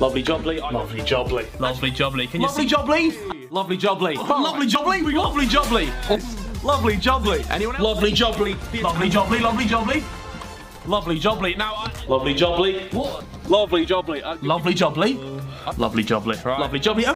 Lovely jubbly. Lovely jubbly. Lovely jubbly. Can you Lovely see? jubbly. Lovely jubbly. Lovely jubbly. Lovely jubbly. Lovely jubbly. Anyone else? Lovely jubbly. Lovely jubbly. Lovely jubbly. Lovely jubbly. Now, I... lovely jubbly. What? Lovely jubbly. Lovely jubbly. Lovely jubbly. Right. Lovely jubbly.